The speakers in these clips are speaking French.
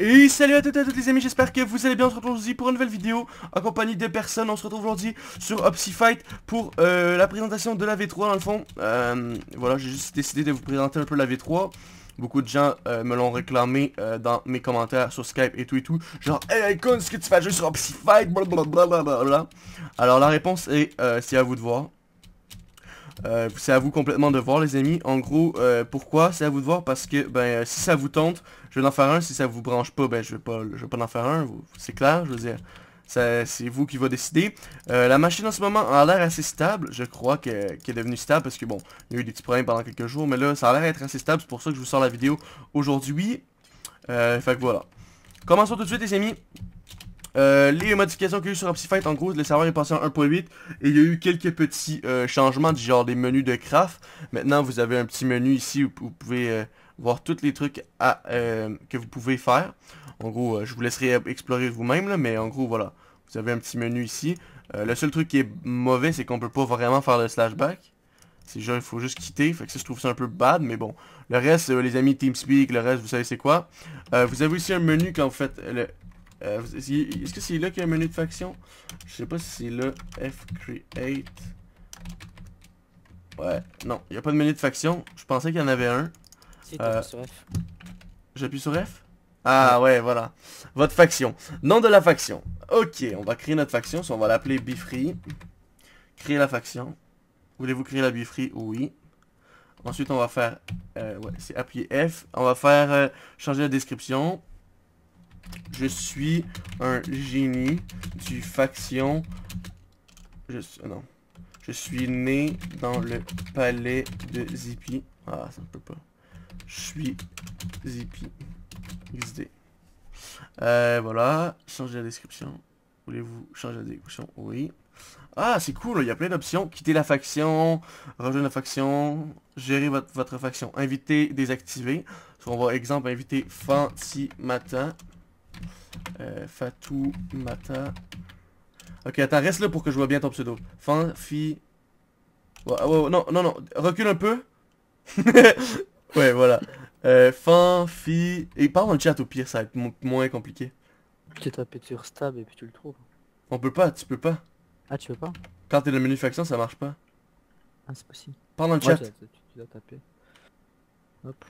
Et salut à toutes et à tous les amis, j'espère que vous allez bien, on se retrouve aujourd'hui pour une nouvelle vidéo en compagnie de personnes, on se retrouve aujourd'hui sur Opsifight pour euh, la présentation de la V3 dans le fond. Euh, Voilà, j'ai juste décidé de vous présenter un peu la V3 Beaucoup de gens euh, me l'ont réclamé dans mes commentaires sur Skype et tout et tout. Genre, hey Icon, est-ce que tu fais jouer sur Opsifight Blablabla. Alors la réponse est, c'est à vous de voir euh, c'est à vous complètement de voir les amis. En gros, euh, pourquoi C'est à vous de voir? Parce que ben euh, si ça vous tente, je vais en faire un. Si ça vous branche pas, ben je vais pas, je vais pas en faire un. C'est clair, je veux dire. C'est vous qui va décider. la machine en ce moment a l'air assez stable. Je crois qu'elle est devenue stable parce que bon, il y a eu des petits problèmes pendant quelques jours. Mais là, ça a l'air d'être assez stable. C'est pour ça que je vous sors la vidéo aujourd'hui. fait que voilà. Commençons tout de suite les amis. Euh, les modifications qu'il y a eu sur Opsifight, en gros, le serveur est passé en 1.8 et il y a eu quelques petits euh, changements du genre des menus de craft. Maintenant, vous avez un petit menu ici où vous pouvez euh, voir tous les trucs que vous pouvez faire. En gros, je vous laisserai explorer vous-même, mais en gros, voilà. Vous avez un petit menu ici. le seul truc qui est mauvais, c'est qu'on peut pas vraiment faire le slashback. C'est genre, il faut juste quitter. Fait que ça, je trouve ça un peu bad, mais bon. Le reste, les amis TeamSpeak, le reste, vous savez c'est quoi. vous avez aussi un menu quand vous faites le euh, est-ce que c'est là qu'il y a un menu de faction? Je sais pas si c'est là. F create. Ouais, non, il n'y a pas de menu de faction. Je pensais qu'il y en avait un. Si, euh, sur F. J'appuie sur F? Ah ouais. voilà. Votre faction. Nom de la faction. Ok, on va créer notre faction. on va l'appeler Bifree. Créer la faction. Voulez-vous créer la Bifree Oui. Ensuite, on va faire... Euh, ouais, c'est appuyer F. On va faire euh, changer la description. Je suis un génie du faction. Je suis, non. Je suis né dans le palais de Zippy. Ah, ça ne peut pas. Je suis Zippy. XD. Euh, voilà. Changer la description. Voulez-vous changer la description? Oui. Ah, c'est cool, il y a plein d'options. Quitter la faction, rejoindre la faction, gérer votre, faction. Inviter, désactiver. on va, exemple, inviter Fantimata. Euh, Fatou Mata. Ok, attends, reste là pour que je vois bien ton pseudo. Fan, fi... non, non, non, recule un peu. ouais, voilà. Euh, fan, fi... Et parle dans le chat au pire, ça va être moins compliqué. Tu tapé sur stab et puis tu le trouves. On peut pas, tu peux pas. Ah, tu peux pas? Quand t'es dans le menu faction, ça marche pas. Ah, c'est possible. Parle dans le chat. Tu, dois taper. Hop.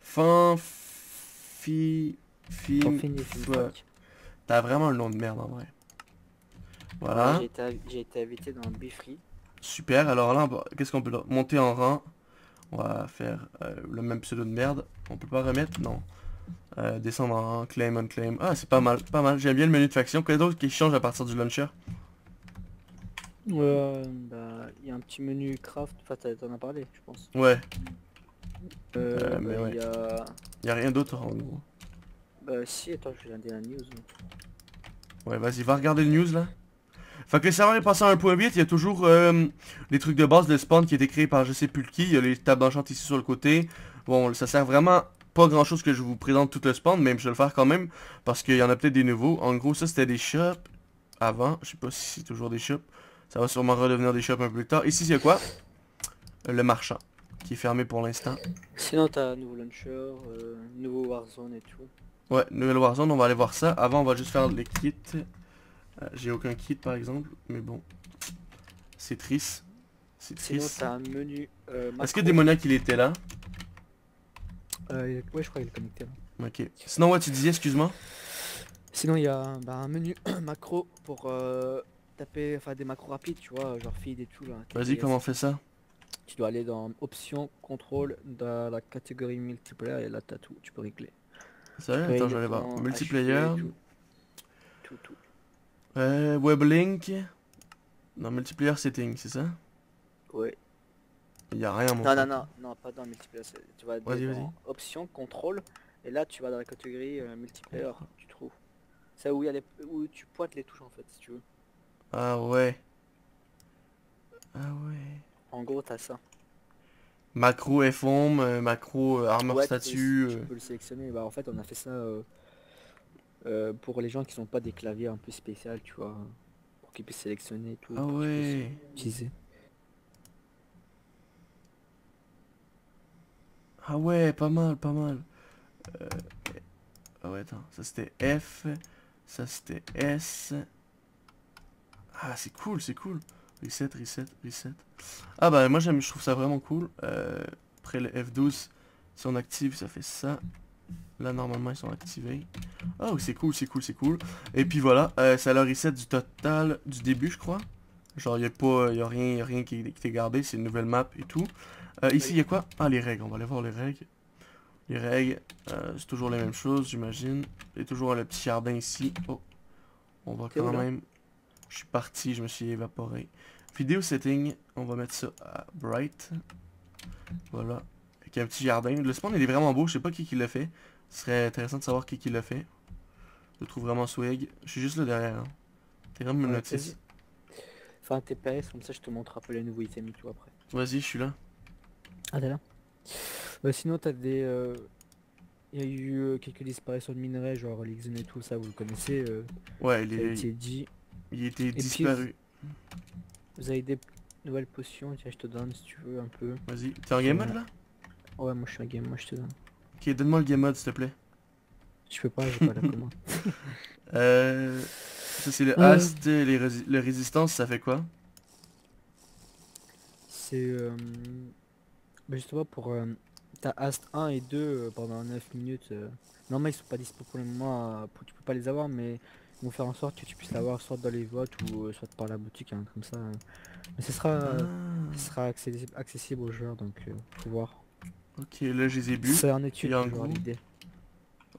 Fan, fi... T'as vraiment le nom de merde en vrai. Voilà. J'ai été, invité dans Bifree. Super, alors là, qu'est-ce qu'on peut monter en rang? On va faire euh, le même pseudo de merde. On peut pas remettre? Non. Euh, descendre en rang, claim, on claim. Ah, c'est pas mal, pas mal. J'aime bien le menu de faction. Quel d'autre qui change à partir du launcher? Euh, bah, il y a un petit menu craft, enfin t'en as parlé, je pense. Ouais. Euh, euh mais bah, ouais. Y a... rien d'autre en gros. Bah si, attends, je vais regarder la news. Ouais, vas-y, va regarder le news là. Fait que le serveur est passé à 1.8, il y a toujours euh, les trucs de base de spawn qui a été créé par je sais plus qui, il y a les tables d'enchant ici sur le côté. Bon, ça sert vraiment pas grand chose que je vous présente tout le spawn, mais je vais le faire quand même, parce qu'il y en a peut-être des nouveaux. En gros, ça c'était des shops avant, je sais pas si c'est toujours des shops. Ça va sûrement redevenir des shops un peu plus tard. Ici, c'est quoi? Le marchand, qui est fermé pour l'instant. Sinon, t'as un nouveau launcher, euh, nouveau Warzone et tout. Ouais, nouvelle Warzone, on va aller voir ça. Avant, on va juste faire les kits. Euh, j'ai aucun kit, par exemple. Mais bon, c'est triste. C'est triste. Un menu euh, Est-ce que Démoniac, il était là? Euh, Ouais, je crois qu'il est connecté là. Ok. Sinon, ouais, tu disais, excuse-moi Sinon, il y a bah, un menu macro pour euh, taper enfin, des macros rapides, tu vois, genre feed et tout là. Vas-y, comment on fait ça? Tu dois aller dans options, contrôle, dans la catégorie multiplayer et là, t'as tout, tu peux régler. Sérieux Attends, aller voir. Multiplayer. Tout, tout. Euh, Weblink. Non, multiplayer setting, c'est ça? Ouais. Il a rien mon Non, non, non, non, pas dans multiplayer. Tu vas dans option, contrôle, et là tu vas dans la catégorie euh, multiplayer, tu trouves. C'est où, il y a les... où tu pointes les touches en fait, si tu veux. Ah ouais. Ah ouais. En gros, t'as ça. Macro FOM, euh, macro euh, armor statue. Tu, peux le sélectionner. Bah, en fait, on a fait ça euh, pour les gens qui sont pas des claviers un peu spécial, tu vois. Pour qu'ils puissent sélectionner tout. Ah ouais. Utiliser. Ah ouais, pas mal, pas mal. Ah ouais, attends. Ça c'était F. Ça c'était S. Ah, c'est cool, c'est cool. Reset, reset, reset. Ah bah moi j'aime, je trouve ça vraiment cool. Euh, après le F12, si on active, ça fait ça. Là normalement ils sont activés. Oh c'est cool, c'est cool, c'est cool. Et puis voilà, euh, ça a le reset du total du début je crois. Genre il n'y a pas, y a rien, y a rien qui, qui est gardé, c'est une nouvelle map et tout. Euh, ici il y a quoi? Ah les règles, on va aller voir les règles. Les règles, euh, c'est toujours les mêmes choses j'imagine. Il y a toujours le petit jardin ici. Oh, on va quand même... Je suis parti, je me suis évaporé. Vidéo setting, on va mettre ça à bright. Voilà. Avec un petit jardin. Le spawn il est vraiment beau, je sais pas qui qui l'a fait. Ce serait intéressant de savoir qui qui l'a fait. Je le trouve vraiment swag. Je suis juste là derrière. Hein. T'es vraiment me notice. Enfin TPS, comme ça je te montre un peu les nouveaux items et tout après. Vas-y, je suis là. Ah t'es là bah, Sinon t'as des... Euh, il y a eu euh, quelques disparitions de minerais, genre l'Ixon et tout ça, vous le connaissez. Euh, ouais, il est... dit. Il était disparu. vous avez des nouvelles potions, tiens je te donne si tu veux un peu. Vas-y, t'es en game mode là? Ouais, moi je suis en game mode, je te donne. Ok, donne-moi le game mode s'il te plaît. Je peux pas, j'ai pas la commande. euh... Ça c'est le Ast, les, les résistances, ça fait quoi? C'est... Euh... Bah justement pour... Euh... T'as Ast 1 et 2 euh, pendant 9 minutes. Euh... Normalement ils sont pas dispo pour le moment, euh, tu peux pas les avoir mais vont faire en sorte que tu puisses l'avoir soit dans les votes ou soit par la boutique, hein, comme ça. Mais ce sera, ah. sera accessible, aux joueurs donc faut voir. Ok, là je les ai bu. C'est en étude, l'idée.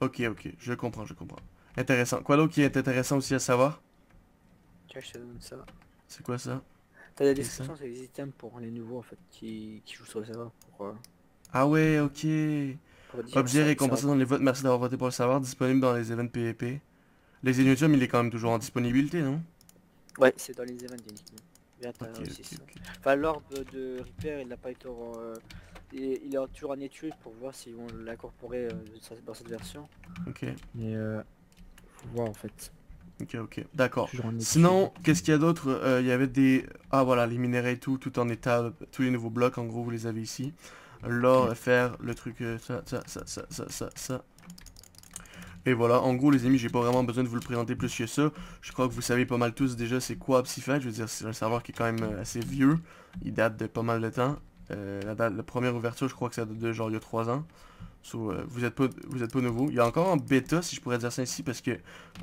Ok, ok, je comprends, je comprends. Intéressant. Quoi d'autre qui est intéressant aussi à savoir? Tiens, je te donne ça. C'est quoi ça? T'as la description c'est? des items pour les nouveaux en fait qui, qui jouent sur le serveur. Pour, euh, Ah ouais, ok. Objet récompensé dans les votes, merci d'avoir voté pour le savoir, disponible dans les events PvP. Les Inutium, il est quand même toujours en disponibilité, non? Ouais, c'est dans les events uniquement. Enfin, l'orbe de Reaper, il n'a pas été... Euh, il est toujours en étude pour voir si on l'incorporer euh, dans cette version. Ok. Mais euh, faut voir en fait. Ok, ok, d'accord. Sinon, qu'est-ce qu'il y a d'autre? Euh, Il y avait des... Ah voilà, les minéraux et tout, tout en état, tous les nouveaux blocs, en gros, vous les avez ici. L'or, faire le truc, euh, ça, ça, ça, ça, ça, ça, ça. Et voilà, en gros les amis, j'ai pas vraiment besoin de vous le présenter plus que ça. Je crois que vous savez pas mal tous déjà c'est quoi Psyfight. Je veux dire, c'est un serveur qui est quand même euh, assez vieux. Il date de pas mal de temps. la, la, première ouverture, je crois que ça date de genre il y a 3 ans. Euh, vous êtes pas vous êtes pas nouveau. Il y a encore en bêta si je pourrais dire ça ici parce que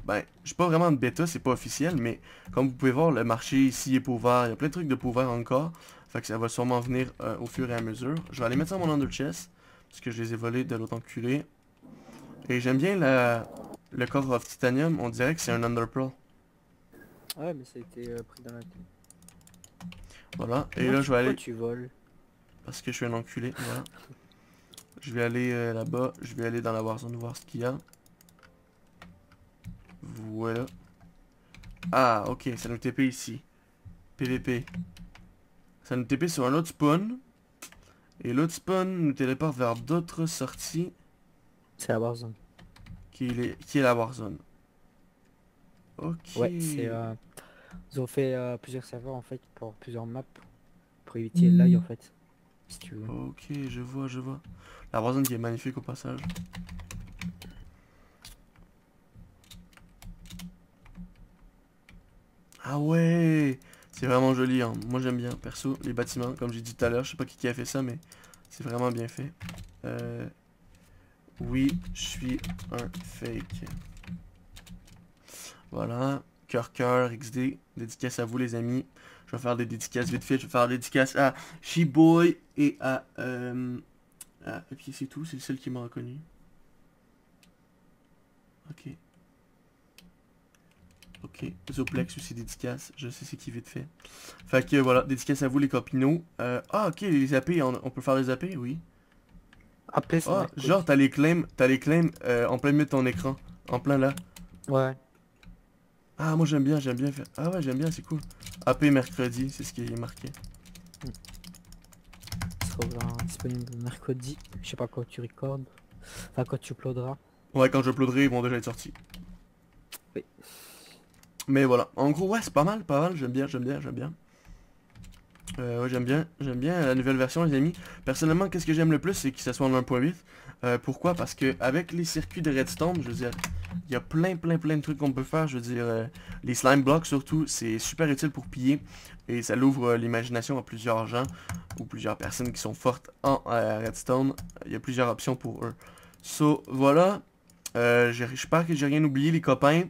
ben je pas vraiment en bêta, c'est pas officiel, mais comme vous pouvez voir, le marché ici est pas ouvert. Il y a plein de trucs de pas ouvert encore. Fait que ça va sûrement venir euh, au fur et à mesure. Je vais aller mettre ça dans mon under chest. Parce que je les ai volés de l'autre enculé. Et j'aime bien la, le corps of titanium. On dirait que c'est un under pearl. Ouais mais ça a été euh, pris dans la tête. Voilà. Et là je vais aller. tu voles? Parce que je suis un enculé. Voilà. Je vais aller euh, là-bas. Je vais aller dans la Warzone voir ce qu'il y a. Voilà. Ah, ok. Ça nous TP ici. PVP. Ça nous TP sur un autre spawn. Et l'autre spawn nous téléporte vers d'autres sorties. C'est la Warzone. Qui est, qui est la Warzone? Ok. Ouais, c'est... Euh, ils ont fait euh, plusieurs serveurs en fait pour plusieurs maps. Pour éviter le lag en fait. Si tu veux. Ok, je vois, je vois. La Warzone qui est magnifique au passage. Ah ouais C'est vraiment joli, hein. moi j'aime bien, perso, les bâtiments, comme j'ai dit tout à l'heure, je sais pas qui, qui a fait ça, mais c'est vraiment bien fait. Euh... Oui, je suis un fake. Voilà, cœur cœur, XD, dédicace à vous les amis. Je vais faire des dédicaces vite fait, je vais faire des dédicaces à She-Boy et à... Euh, et puis c'est tout, c'est celle qui m'a reconnu. Ok. Ok, Zoplex aussi dédicace, je sais c'est qui vite fait. Fait que voilà, dédicace à vous les copinots. Euh, ah ok, les AP, on, peut faire des AP, oui. AP, ah, genre t'as les claims, t'as les claims euh, en plein milieu de ton écran, en plein là. Ouais. Ah moi j'aime bien, j'aime bien faire. Ah ouais j'aime bien, c'est cool. AP mercredi, c'est ce qui est marqué disponible mercredi. Je sais pas quand tu recordes. Enfin quand tu uploaderas. Ouais quand je uploaderai ils vont déjà être sortis. Oui. Mais voilà. En gros ouais c'est pas mal, pas mal, j'aime bien, j'aime bien, j'aime bien. Euh, j'aime bien, j'aime bien la nouvelle version les amis. Personnellement qu'est-ce que j'aime le plus c'est que ça soit en 1.8. Euh, pourquoi? Parce que avec les circuits de redstone, je veux dire, il y a plein plein plein de trucs qu'on peut faire. Je veux dire, euh, les slime blocks surtout, c'est super utile pour piller. Et ça l'ouvre euh, l'imagination à plusieurs gens ou plusieurs personnes qui sont fortes en redstone. Il y a plusieurs options pour eux. So, voilà. J'espère que j'ai rien oublié les copains.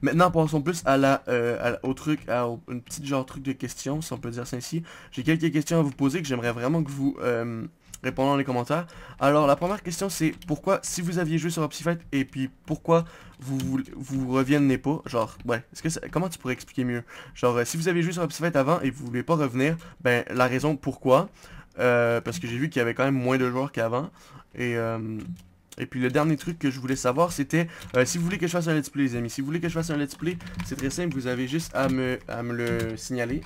Maintenant, passons plus à la, euh, au truc, à une petite genre truc de questions, si on peut dire ça ainsi. J'ai quelques questions à vous poser que j'aimerais vraiment que vous euh, répondiez dans les commentaires. Alors, la première question, c'est pourquoi, si vous aviez joué sur Opsifight, et puis pourquoi vous, vous, vous pas, genre, ouais, est-ce que comment tu pourrais expliquer mieux? Genre, euh, si vous aviez joué sur Opsifight avant et vous voulez pas revenir, ben, la raison pourquoi, euh, parce que j'ai vu qu'il y avait quand même moins de joueurs qu'avant, et... Et puis le dernier truc que je voulais savoir c'était euh, si vous voulez que je fasse un let's play les amis, si vous voulez que je fasse un let's play, c'est très simple, vous avez juste à me, à me le signaler.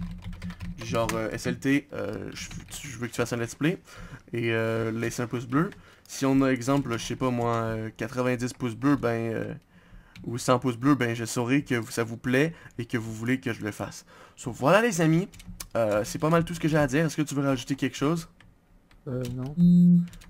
Genre euh, SLT, euh, je, veux que tu fasses un let's play et laisser un pouce bleu. Si on a exemple, je sais pas moi, 90 pouces bleus, ben ou 100 pouces bleus, ben je saurai que ça vous plaît et que vous voulez que je le fasse. Donc voilà les amis, c'est pas mal tout ce que j'ai à dire. Est-ce que tu veux rajouter quelque chose? Euh, non.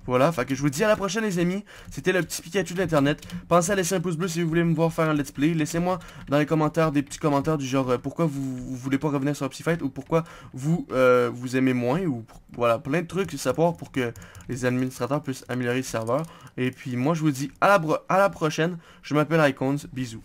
Voilà, fait que je vous dis à la prochaine les amis. C'était le petit Pikachu de l'internet. Pensez à laisser un pouce bleu si vous voulez me voir faire un let's play. Laissez-moi dans les commentaires des petits commentaires du genre euh, pourquoi vous, voulez pas revenir sur Psyfight ou pourquoi vous euh, vous aimez moins ou voilà, plein de trucs à savoir pour que les administrateurs puissent améliorer le serveur. Et puis moi je vous dis à la, à la prochaine. Je m'appelle Icons. Bisous.